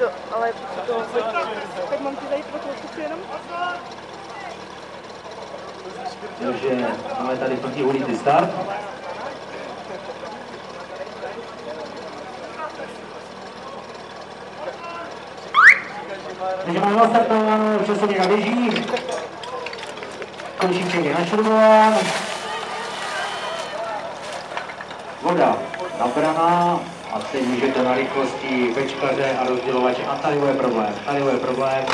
Tak, ale to... Tak mám ti tady pro to jenom? Takže máme tady proti ulici start. Takže máme nastartováno, časovníka běží. Končíček je našrubován. Voda nabraná a teď můžete na rychlosti pečkaře a rozdělovače. A tady bude problém, tady bude problém.